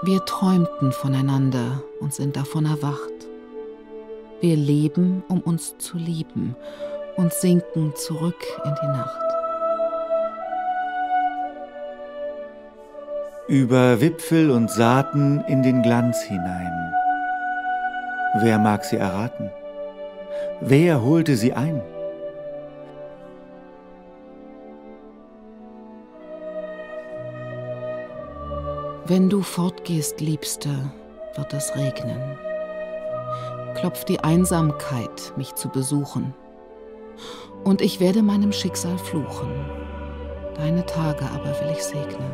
Wir träumten voneinander und sind davon erwacht. Wir leben, um uns zu lieben und sinken zurück in die Nacht. Über Wipfel und Saaten in den Glanz hinein. Wer mag sie erraten? Wer holte sie ein? Wenn du fortgehst, Liebste, wird es regnen. Klopft die Einsamkeit, mich zu besuchen. Und ich werde meinem Schicksal fluchen. Deine Tage aber will ich segnen.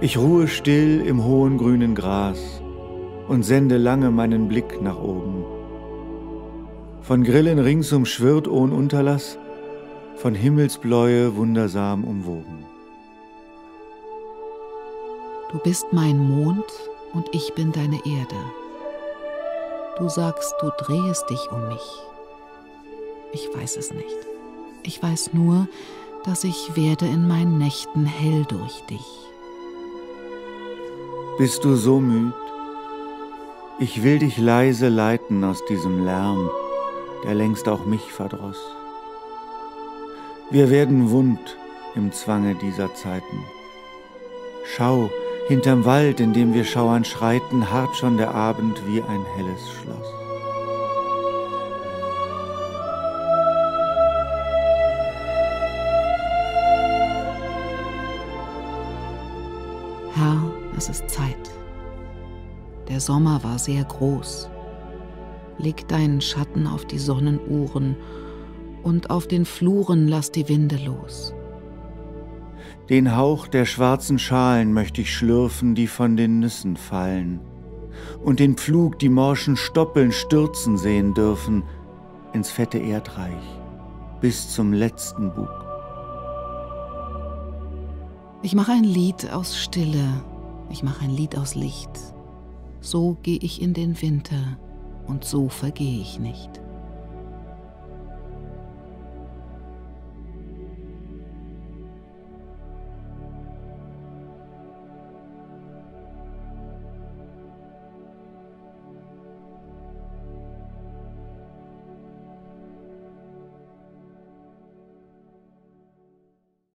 Ich ruhe still im hohen grünen Gras und sende lange meinen Blick nach oben. Von Grillen ringsum schwirrt ohn Unterlass, von Himmelsbläue wundersam umwoben. Du bist mein Mond und ich bin deine Erde. Du sagst, du drehest dich um mich. Ich weiß es nicht. Ich weiß nur, dass ich werde in meinen Nächten hell durch dich. Bist du so müd? Ich will dich leise leiten aus diesem Lärm, der längst auch mich verdross. Wir werden wund im Zwange dieser Zeiten. Schau, hinterm Wald, in dem wir schauern schreiten, harrt schon der Abend wie ein helles Schloss. Herr, es ist Zeit. Der Sommer war sehr groß. Leg deinen Schatten auf die Sonnenuhren und auf den Fluren lass die Winde los. Den Hauch der schwarzen Schalen möchte ich schlürfen, die von den Nüssen fallen, und den Pflug die morschen Stoppeln stürzen sehen dürfen ins fette Erdreich bis zum letzten Bug. Ich mache ein Lied aus Stille, ich mache ein Lied aus Licht so gehe ich in den Winter und so vergehe ich nicht.